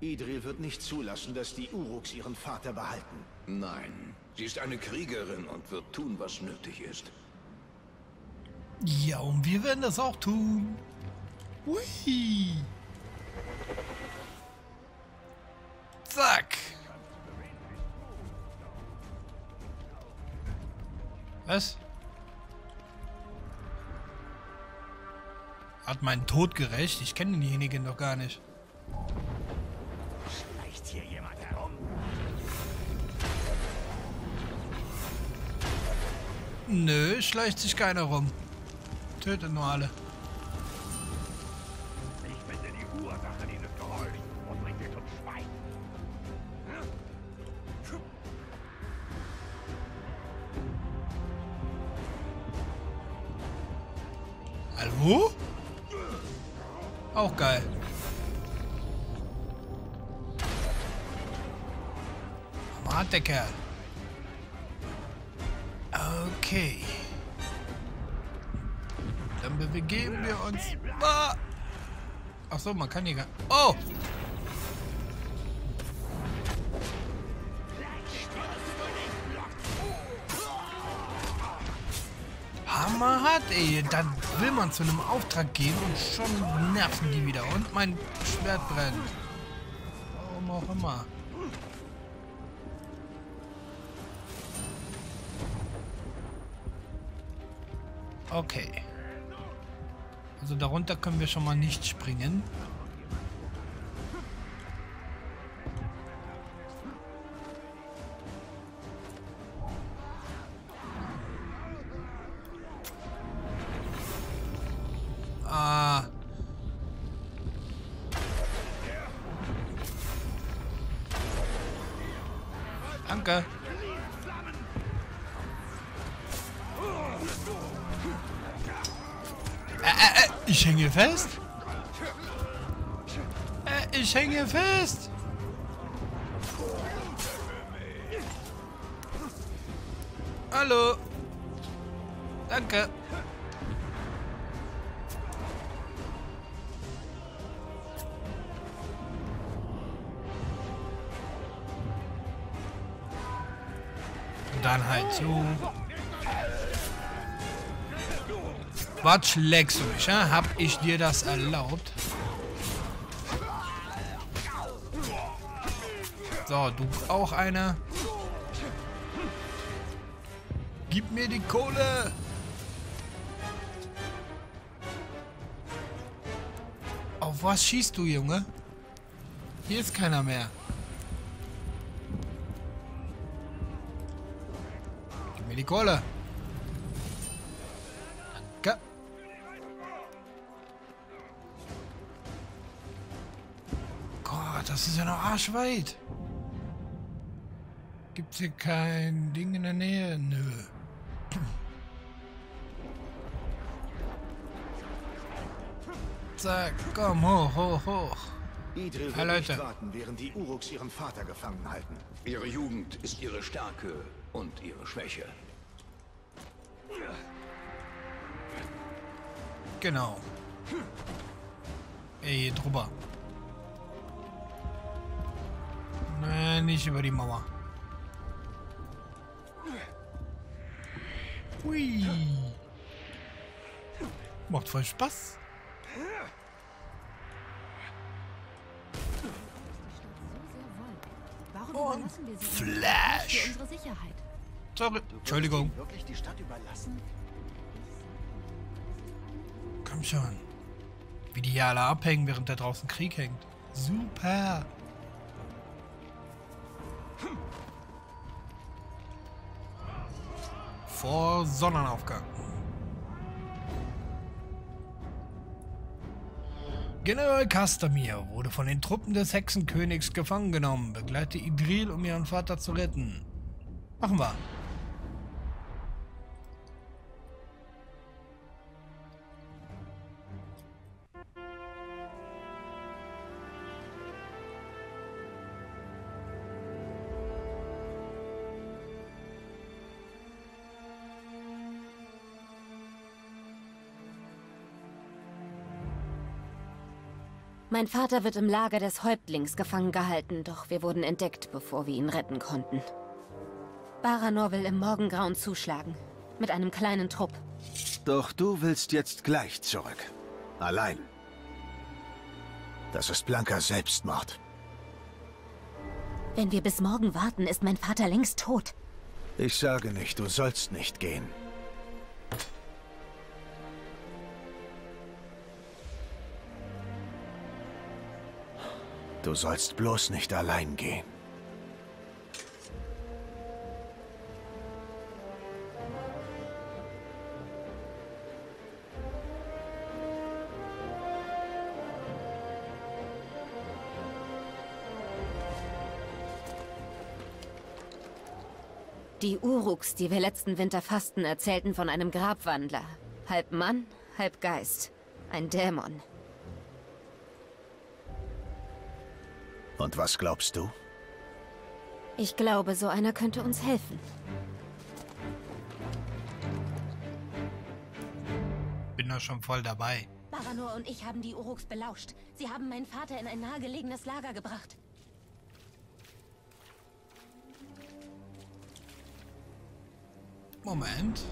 Idril wird nicht zulassen, dass die Uruks ihren Vater behalten. Nein, sie ist eine Kriegerin und wird tun, was nötig ist. Ja, und wir werden das auch tun. Hui. Zack. Was? Hat meinen Tod gerecht? Ich kenne denjenigen doch gar nicht. Nö, schleicht sich keiner rum. Tötet nur alle. Ich finde die Ursache dieses Geräuschs und bringe zum Schweigen. Hallo? Auch geil. Aber hat der Kerl. Okay. Dann begeben wir uns. Ah! Ach so, man kann hier gar. Oh! Hammerhart, ey. Dann will man zu einem Auftrag gehen und schon nerven die wieder. Und mein Schwert brennt. Warum auch immer. Okay. Also darunter können wir schon mal nicht springen. Ah. Danke. Äh, äh, ich hänge fest. Äh, ich hänge fest. Hallo. Danke. Dann halt so. Was schlägst du mich, ja? Hab ich dir das erlaubt? So, du auch einer. Gib mir die Kohle! Auf was schießt du, Junge? Hier ist keiner mehr. Gib mir die Kohle. Das ist ja noch arschweit. Gibt's hier kein Ding in der Nähe? Nö. Zack, komm, hoch, hoch, hoch. Idril Hey, nicht Leute. warten, während die Uruks ihren Vater gefangen halten. Ihre Jugend ist ihre Stärke und ihre Schwäche. Genau. Ey, drüber. Nein, nicht über die Mauer. Hui. Macht voll Spaß. Warum Und Flash. für unsere Sicherheit? Sorry. Entschuldigung. Komm schon. Wie die hier alle abhängen, während da draußen Krieg hängt. Super. Vor Sonnenaufgang. General Castamir wurde von den Truppen des Hexenkönigs gefangen genommen. Begleite Idril, um ihren Vater zu retten. Machen wir. Mein Vater wird im Lager des Häuptlings gefangen gehalten, doch wir wurden entdeckt, bevor wir ihn retten konnten. Baranor will im Morgengrauen zuschlagen. Mit einem kleinen Trupp. Doch du willst jetzt gleich zurück. Allein. Das ist blanker Selbstmord. Wenn wir bis morgen warten, ist mein Vater längst tot. Ich sage nicht, du sollst nicht gehen. Du sollst bloß nicht allein gehen. Die Uruks, die wir letzten Winter fasten, erzählten von einem Grabwandler. Halb Mann, halb Geist. Ein Dämon. Und was glaubst du? Ich glaube, so einer könnte uns helfen. Bin da schon voll dabei. Baranor und ich haben die Uruks belauscht. Sie haben meinen Vater in ein nahegelegenes Lager gebracht. Moment.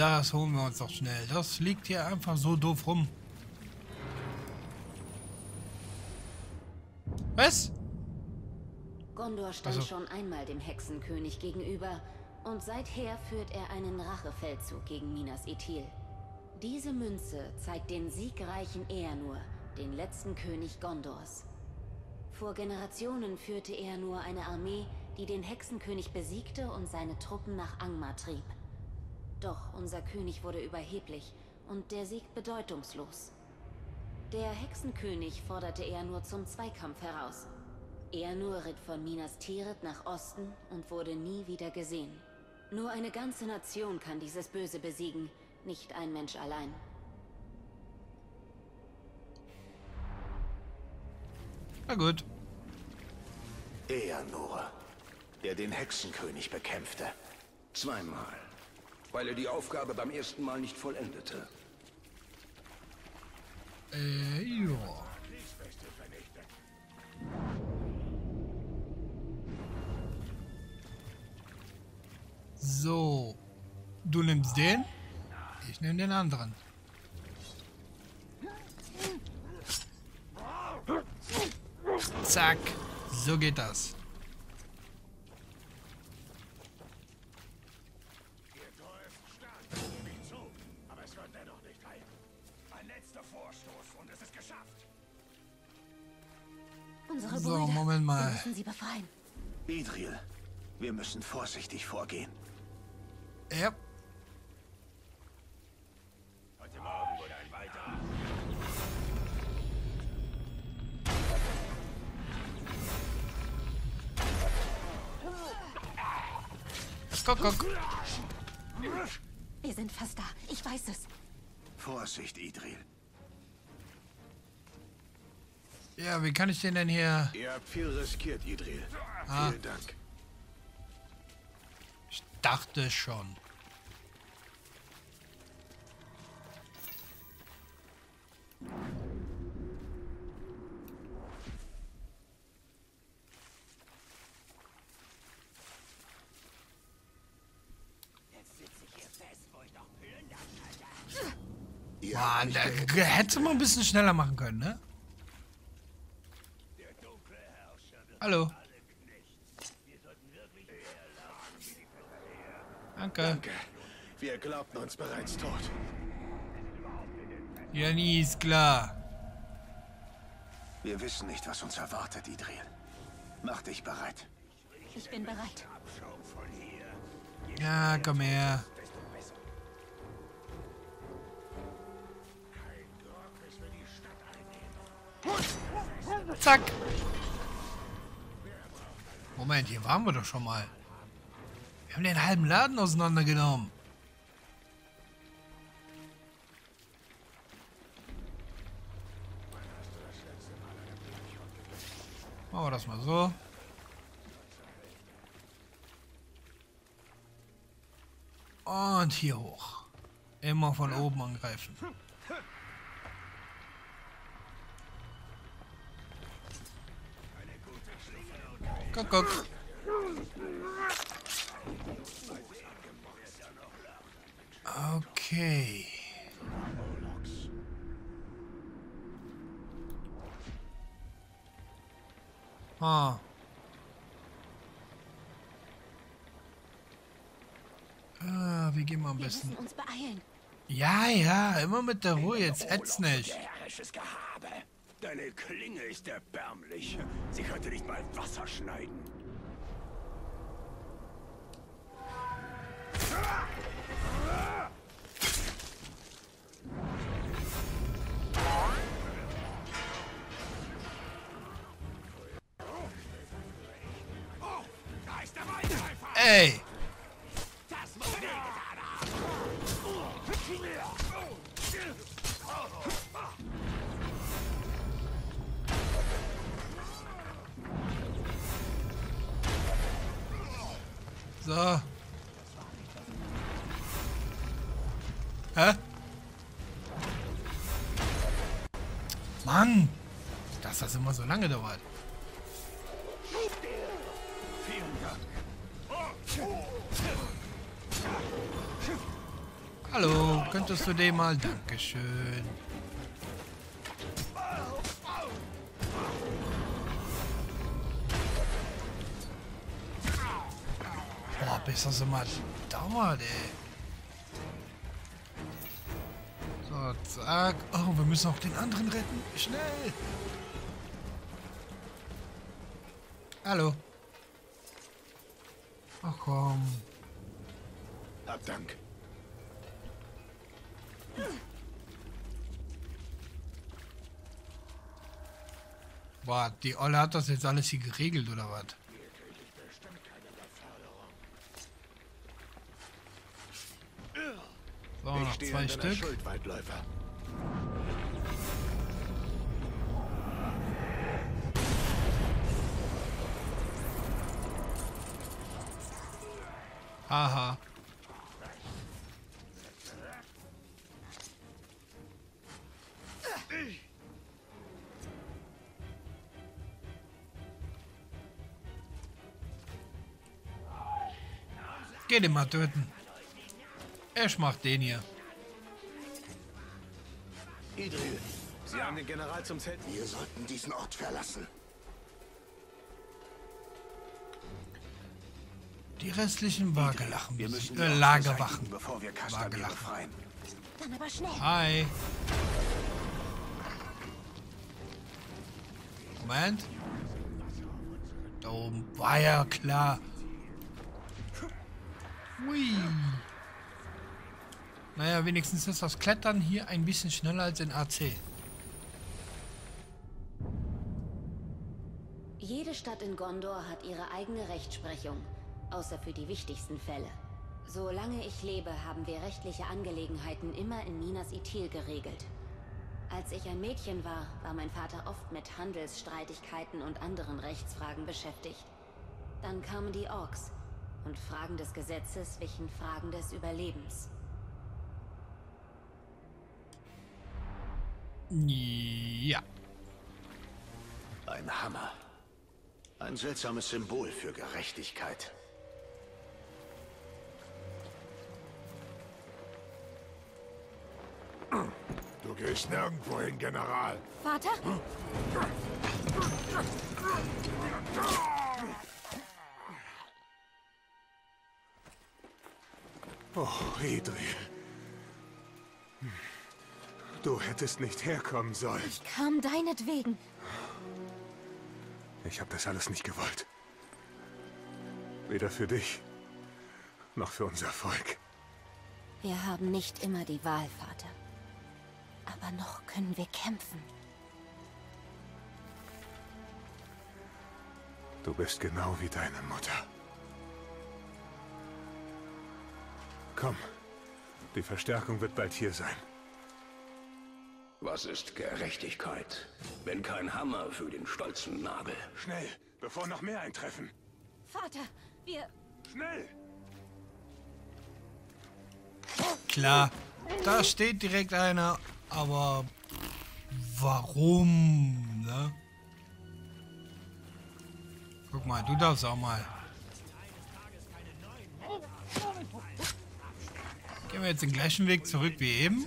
Das holen wir uns doch schnell. Das liegt hier einfach so doof rum. Was? Gondor stand Also- schon einmal dem Hexenkönig gegenüber und seither führt er einen Rachefeldzug gegen Minas Ithil. Diese Münze zeigt den siegreichen Eanur, den letzten König Gondors. Vor Generationen führte Eanur eine Armee, die den Hexenkönig besiegte und seine Truppen nach Angmar trieb. Doch unser König wurde überheblich und der Sieg bedeutungslos. Der Hexenkönig forderte er nur zum Zweikampf heraus. Er nur ritt von Minas Tirith nach Osten und wurde nie wieder gesehen. Nur eine ganze Nation kann dieses Böse besiegen, nicht ein Mensch allein. Na gut. Eanor, der den Hexenkönig bekämpfte. Zweimal. Weil er die Aufgabe beim ersten Mal nicht vollendete. Äh, ja. So. Du nimmst den. Ich nehme den anderen. Zack. So geht das. Unsere So, Brüder. Moment mal. Wir müssen sie befreien. Idril, wir müssen vorsichtig vorgehen. Ja. Heute Morgen wurde ein weiterer. Guck, guck. Wir sind fast da. Ich weiß es. Vorsicht, Idril. Ja, wie kann ich den denn hier... Ihr habt viel riskiert, Idril. Ah. Vielen Dank. Ich dachte schon. Mann, hätte man ein bisschen schneller machen können, ne? Hallo. Danke. Danke. Wir glaubten uns bereits tot. Ja, nie ist klar. Wir wissen nicht, was uns erwartet, Idril. Mach dich bereit. Ich bin bereit. Ja, komm her. Zack. Moment, hier waren wir doch schon mal. Wir haben den halben Laden auseinandergenommen. Machen wir das mal so. Und hier hoch. Immer von oben angreifen. Guck, guck. Okay. Ah. Ah, wie gehen wir am besten? Ja, ja, immer mit der Ruhe, jetzt hetz nicht. Deine Klinge ist erbärmlich. Sie könnte nicht mal Wasser schneiden. Ey! Immer so lange dauert. Hallo, könntest du dem mal... Dankeschön. Boah, bis das immer dauert, ey. So, zack. Oh, wir müssen auch den anderen retten. Schnell. Hallo. Ach komm. Hab Dank. Boah, die Olle hat das jetzt alles hier geregelt, oder was? So, noch zwei Stück. Haha. Geh den mal töten. Ich mach den hier. Idril, Sie haben den General zum Zelt... Wir sollten diesen Ort verlassen. Die restlichen Wagelachen. Wir müssen Äh, die Lagerwachen. bevor wir Wagelachen. befreien. Dann aber schnell. Hi. Moment. Da oben war ja klar. Hui. Naja, wenigstens ist das Klettern hier ein bisschen schneller als in AC. Jede Stadt in Gondor hat ihre eigene Rechtsprechung, außer für die wichtigsten Fälle. Solange ich lebe, haben wir rechtliche Angelegenheiten immer in Minas Ithil geregelt. Als ich ein Mädchen war, war mein Vater oft mit Handelsstreitigkeiten und anderen Rechtsfragen beschäftigt. Dann kamen die Orks und Fragen des Gesetzes wichen Fragen des Überlebens. Ja. Ein Hammer. Ein seltsames Symbol für Gerechtigkeit. Du gehst nirgendwo hin, General. Vater? Oh, Idril. Du hättest nicht herkommen sollen. Ich kam deinetwegen. Ich habe das alles nicht gewollt. Weder für dich, noch für unser Volk. Wir haben nicht immer die Wahl, Vater. Aber noch können wir kämpfen. Du bist genau wie deine Mutter. Komm, die Verstärkung wird bald hier sein. Was ist Gerechtigkeit, wenn kein Hammer für den stolzen Nagel? Schnell, bevor noch mehr eintreffen. Vater, wir... Schnell! klar. Da steht direkt einer, aber warum, ne? Guck mal, du darfst auch mal. Gehen wir jetzt den gleichen Weg zurück wie eben?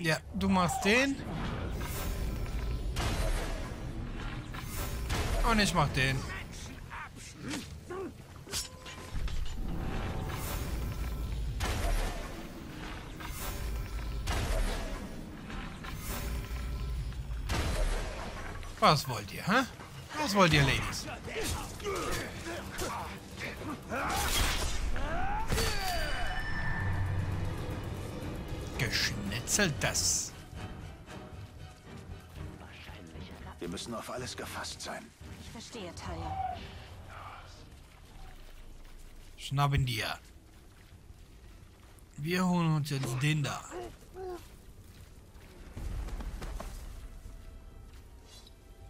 Ja, du machst den. Und ich mach den. Was wollt ihr, hä? Was wollt ihr, Ladies? Geschnetzelt das. Wir müssen auf alles gefasst sein. Ich verstehe, Talia. Schnappen dir. Wir holen uns jetzt den da.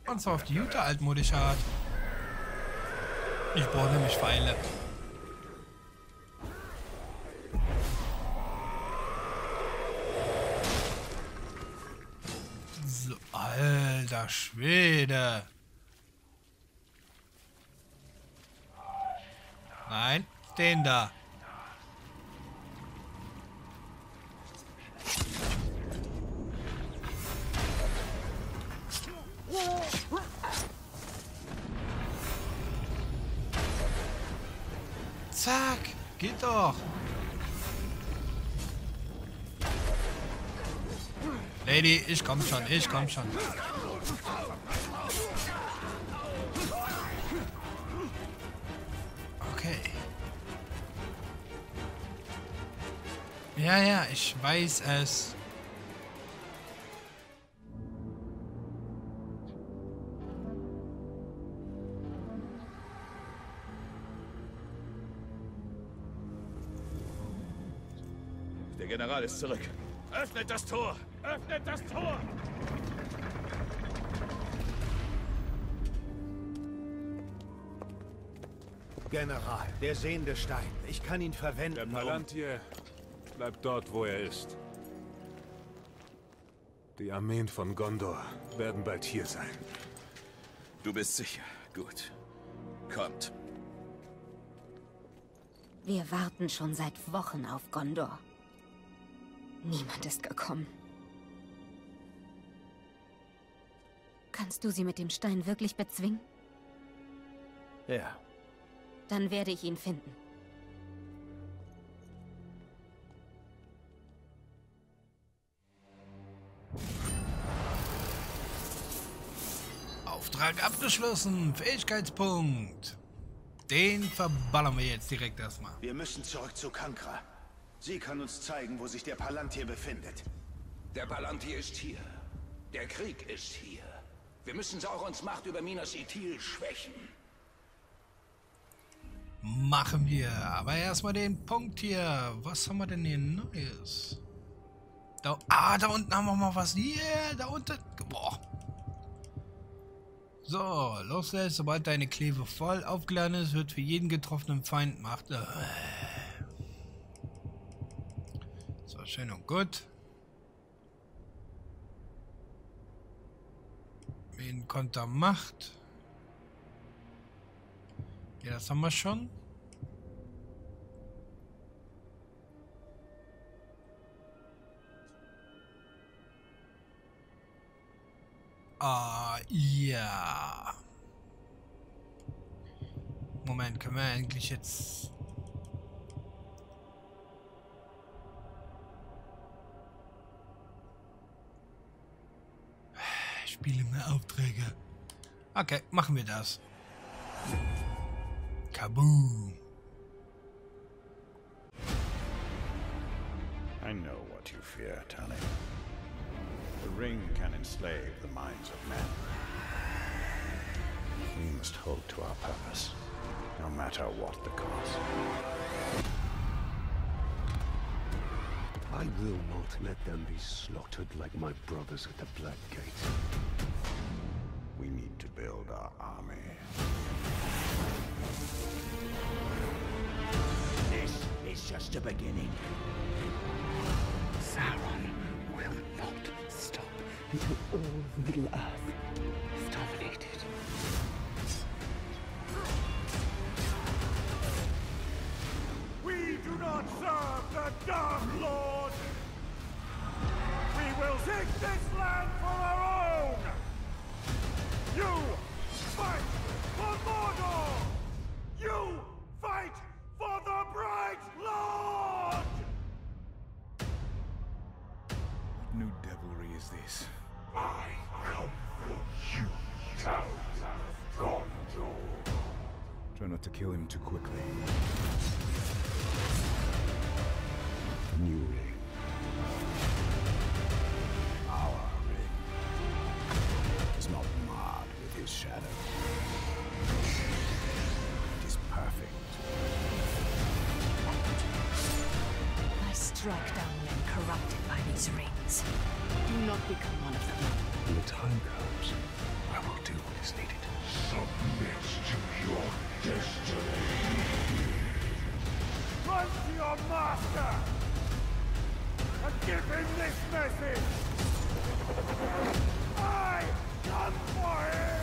Und zwar auf die gute altmodische Art. Ich brauche nämlich Pfeile. So, alter Schwede. Nein, den da. Geht doch. Lady, ich komm schon, ich komm schon. Okay. Ja, ja, ich weiß es. General ist zurück. Öffnet das Tor! Öffnet das Tor! General, der sehende Stein. Ich kann ihn verwenden. Der um- Palantir bleibt dort, wo er ist. Die Armeen von Gondor werden bald hier sein. Du bist sicher. Gut. Kommt. Wir warten schon seit Wochen auf Gondor. Niemand ist gekommen. Kannst du sie mit dem Stein wirklich bezwingen? Ja. Dann werde ich ihn finden. Auftrag abgeschlossen. Fähigkeitspunkt. Den verballern wir jetzt direkt erstmal. Wir müssen zurück zu Kankra. Sie kann uns zeigen, wo sich der Palantir befindet. Der Palantir ist hier. Der Krieg ist hier. Wir müssen Saurons Macht über Minas Ithil schwächen. Machen wir. Aber erstmal den Punkt hier. Was haben wir denn hier Neues? Da, ah, da unten haben wir mal was. Yeah, da unten. Boah. So, loslässt, sobald deine Kleve voll aufgeladen ist, wird für jeden getroffenen Feind Macht. Äh. Schön und gut. Wen Konter Macht. Ja, das haben wir schon. Ah, ja. Moment, können wir eigentlich jetzt... Spiele mehr Aufträge. Okay, machen wir das. Kaboom. I know what you fear, Tali. The ring can enslave the minds of men. We must hold to our purpose, no matter what the cost. I will not let them be slaughtered like my brothers at the Black Gate. We need to build our army. This is just a beginning. Sauron will not stop until all of Middle-earth is dominated. Shadow. It is perfect. I strike down men corrupted by these rings. Do not become one of them. When the time comes, I will do what is needed. Submit to your destiny. Run to your master! And give him this message! I come for him!